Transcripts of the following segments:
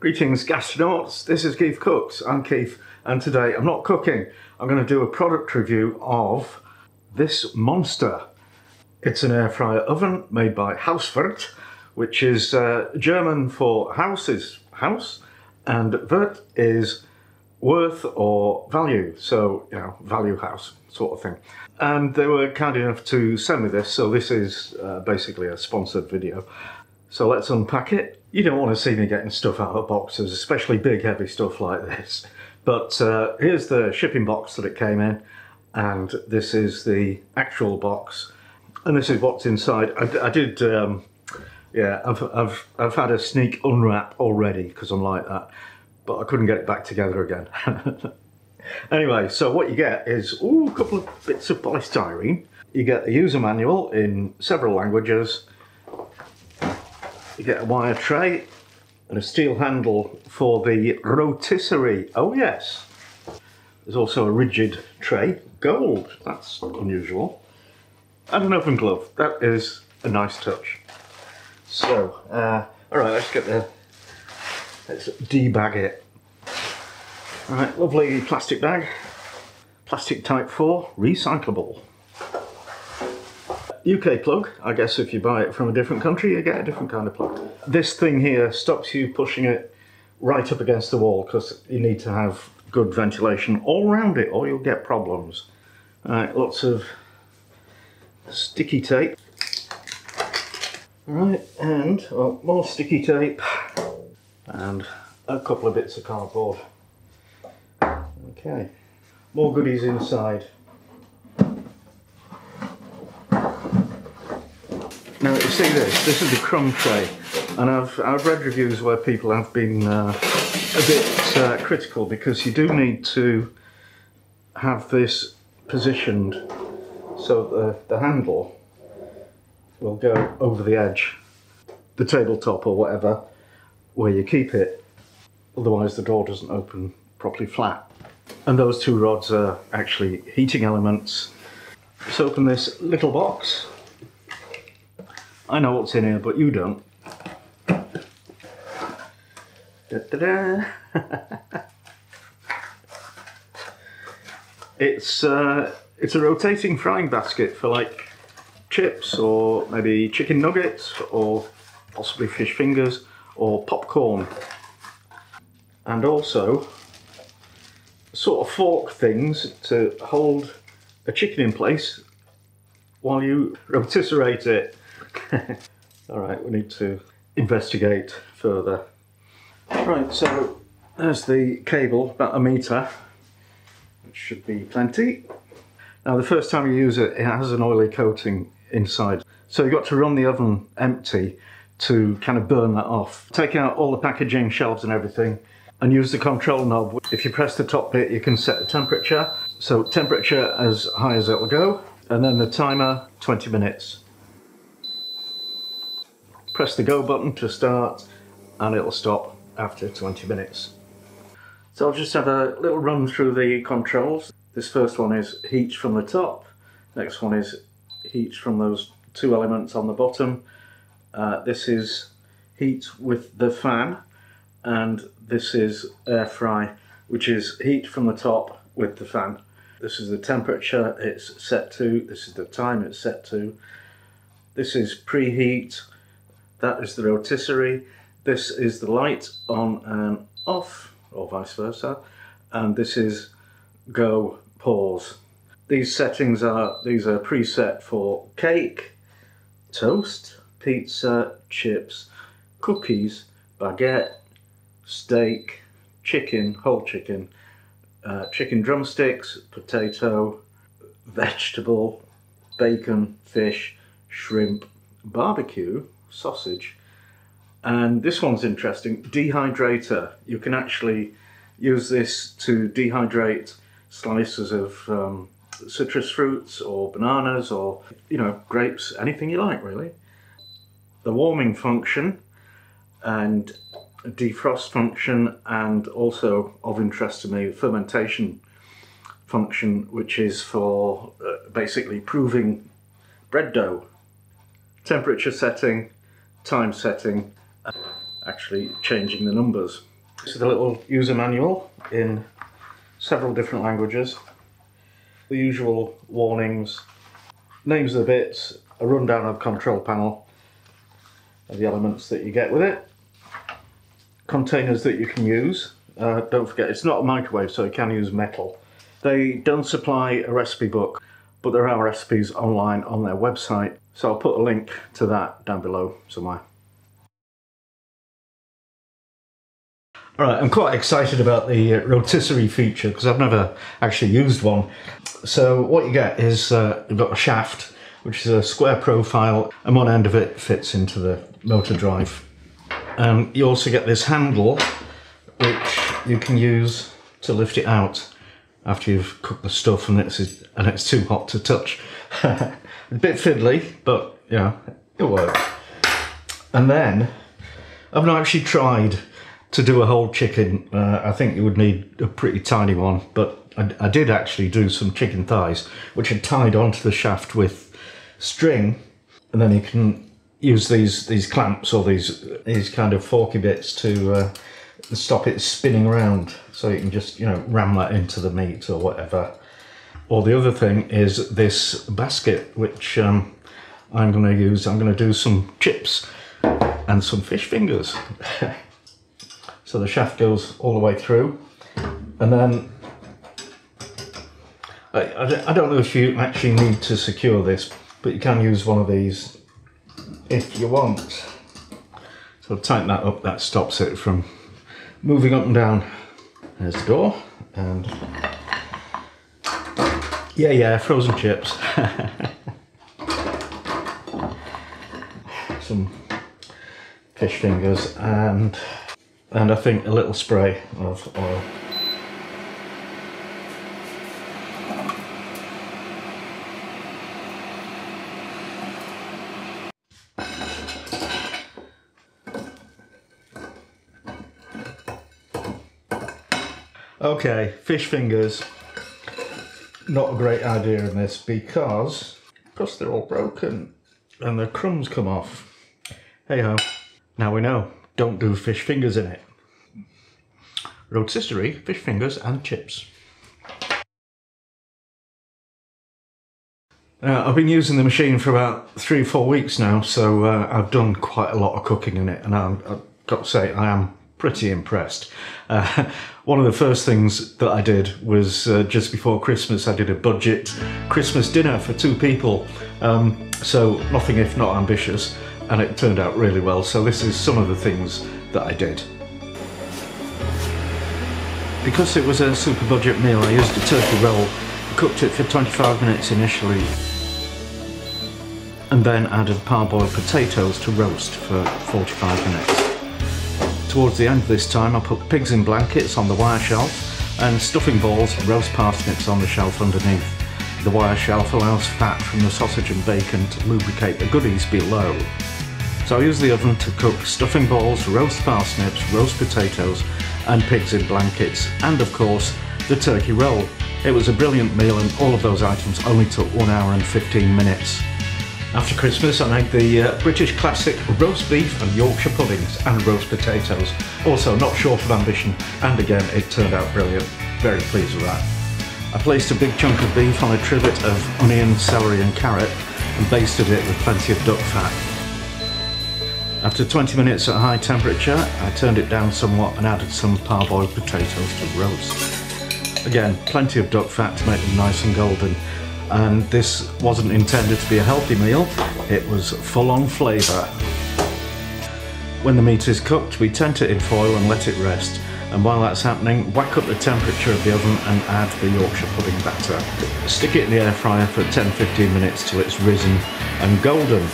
Greetings gastronauts, this is Keef Cooks. I'm Keef and today I'm not cooking. I'm going to do a product review of this monster. It's an air fryer oven made by Hauswirt, which is uh, German for house is house and Wirt is worth or value. So, you know, value house sort of thing. And they were kind enough to send me this. So this is uh, basically a sponsored video. So let's unpack it you don't want to see me getting stuff out of boxes, especially big heavy stuff like this. But uh, here's the shipping box that it came in, and this is the actual box, and this is what's inside. I, I did, um, yeah, I've, I've, I've had a sneak unwrap already because I'm like that, but I couldn't get it back together again. anyway, so what you get is ooh, a couple of bits of polystyrene. You get a user manual in several languages, you get a wire tray and a steel handle for the rotisserie. Oh yes. There's also a rigid tray. Gold, that's unusual. And an open glove. That is a nice touch. So, uh, all right, let's get the, let's debag it. All right, lovely plastic bag. Plastic type 4, recyclable. UK plug. I guess if you buy it from a different country, you get a different kind of plug. This thing here stops you pushing it right up against the wall because you need to have good ventilation all around it or you'll get problems. Right, lots of sticky tape. Right, and well, more sticky tape and a couple of bits of cardboard. Okay, more goodies inside. Now you see this, this is the crumb tray and I've, I've read reviews where people have been uh, a bit uh, critical because you do need to have this positioned so the, the handle will go over the edge, the tabletop or whatever, where you keep it, otherwise the door doesn't open properly flat. And those two rods are actually heating elements. Let's open this little box I know what's in here, but you don't. Da -da -da. it's uh, it's a rotating frying basket for like chips or maybe chicken nuggets or possibly fish fingers or popcorn. And also sort of fork things to hold a chicken in place while you rotisserate it. All right, we need to investigate further. Right, so there's the cable, about a metre, which should be plenty. Now the first time you use it, it has an oily coating inside. So you've got to run the oven empty to kind of burn that off. Take out all the packaging, shelves and everything, and use the control knob. If you press the top bit, you can set the temperature. So temperature as high as it'll go, and then the timer, 20 minutes press the go button to start and it'll stop after 20 minutes. So I'll just have a little run through the controls. This first one is heat from the top, next one is heat from those two elements on the bottom. Uh, this is heat with the fan and this is air fry which is heat from the top with the fan. This is the temperature it's set to, this is the time it's set to. This is preheat, that is the rotisserie. This is the light on and off, or vice versa. And this is go, pause. These settings are, these are preset for cake, toast, pizza, chips, cookies, baguette, steak, chicken, whole chicken, uh, chicken drumsticks, potato, vegetable, bacon, fish, shrimp, barbecue, sausage. And this one's interesting, dehydrator. You can actually use this to dehydrate slices of um, citrus fruits or bananas or, you know, grapes, anything you like really. The warming function and defrost function and also of interest to me, fermentation function, which is for uh, basically proving bread dough. Temperature setting, time setting. actually changing the numbers. This is the little user manual in several different languages. The usual warnings, names of the bits, a rundown of control panel, of the elements that you get with it. Containers that you can use. Uh, don't forget, it's not a microwave, so you can use metal. They don't supply a recipe book, but there are recipes online on their website, so I'll put a link to that down below somewhere. Alright, I'm quite excited about the uh, rotisserie feature because I've never actually used one. So what you get is uh, you've got a shaft which is a square profile and one end of it fits into the motor drive. Um, you also get this handle which you can use to lift it out after you've cooked the stuff and it's and it's too hot to touch. a bit fiddly, but yeah, it works. And then I've not actually tried to do a whole chicken. Uh, I think you would need a pretty tiny one, but I, I did actually do some chicken thighs, which are tied onto the shaft with string, and then you can use these these clamps or these these kind of forky bits to uh, stop it spinning around so you can just you know ram that into the meat or whatever. Or the other thing is this basket which um, I'm going to use. I'm going to do some chips and some fish fingers. So the shaft goes all the way through. And then I, I don't know if you actually need to secure this but you can use one of these if you want. So tighten that up. That stops it from moving up and down. There's the door, and yeah, yeah, frozen chips. Some fish fingers and and I think a little spray of oil. Okay, fish fingers. Not a great idea in this because, because they're all broken and the crumbs come off. Hey ho, now we know, don't do fish fingers in it. Rotisserie, fish fingers and chips. Uh, I've been using the machine for about three or four weeks now, so uh, I've done quite a lot of cooking in it, and i have got to say I am pretty impressed. Uh, one of the first things that I did was uh, just before Christmas, I did a budget Christmas dinner for two people. Um, so nothing if not ambitious, and it turned out really well. So this is some of the things that I did. Because it was a super budget meal, I used a turkey roll, cooked it for 25 minutes initially, and then added parboiled potatoes to roast for 45 minutes. Towards the end of this time I put pigs in blankets on the wire shelf and stuffing balls and roast parsnips on the shelf underneath. The wire shelf allows fat from the sausage and bacon to lubricate the goodies below. So I use the oven to cook stuffing balls, roast parsnips, roast potatoes and pigs in blankets and of course the turkey roll. It was a brilliant meal and all of those items only took 1 hour and 15 minutes. After Christmas, I made the uh, British classic roast beef and Yorkshire puddings and roast potatoes. Also, not short of ambition, and again, it turned out brilliant. Very pleased with that. I placed a big chunk of beef on a trivet of onion, celery and carrot and basted it with plenty of duck fat. After 20 minutes at high temperature, I turned it down somewhat and added some parboiled potatoes to roast. Again, plenty of duck fat to make them nice and golden and this wasn't intended to be a healthy meal, it was full on flavour. When the meat is cooked, we tent it in foil and let it rest. And while that's happening, whack up the temperature of the oven and add the Yorkshire pudding batter. Stick it in the air fryer for 10-15 minutes till it's risen and golden.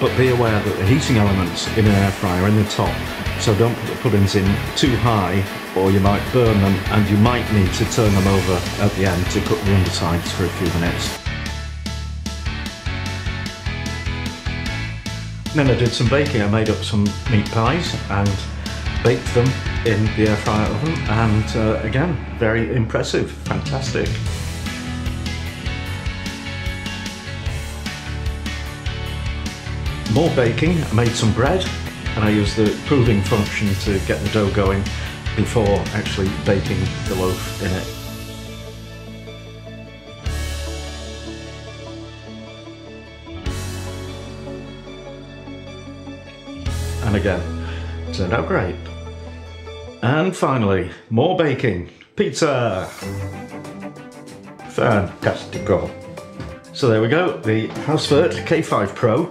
But be aware that the heating elements in an air fryer in the top, so don't put the puddings in too high or you might burn them and you might need to turn them over at the end to cook the undersides for a few minutes. Then I did some baking. I made up some meat pies and baked them in the air fryer oven and uh, again, very impressive, fantastic. More baking, I made some bread and I use the proving function to get the dough going before actually baking the loaf in it. And again, turned out great. And finally, more baking. Pizza! Fantastico. So there we go, the Hauswirt K5 Pro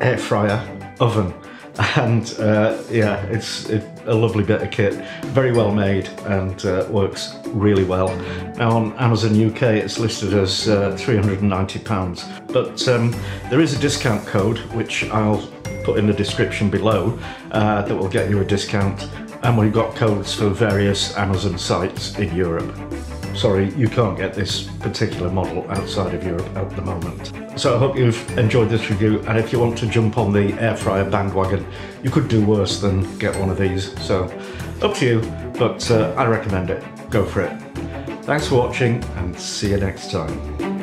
air fryer oven. And uh, yeah, it's, a lovely bit of kit, very well made and uh, works really well. Now on Amazon UK it's listed as uh, £390, but um, there is a discount code which I'll put in the description below uh, that will get you a discount and we've got codes for various Amazon sites in Europe. Sorry, you can't get this particular model outside of Europe at the moment. So I hope you've enjoyed this review and if you want to jump on the air fryer bandwagon, you could do worse than get one of these. So up to you, but uh, I recommend it. Go for it. Thanks for watching and see you next time.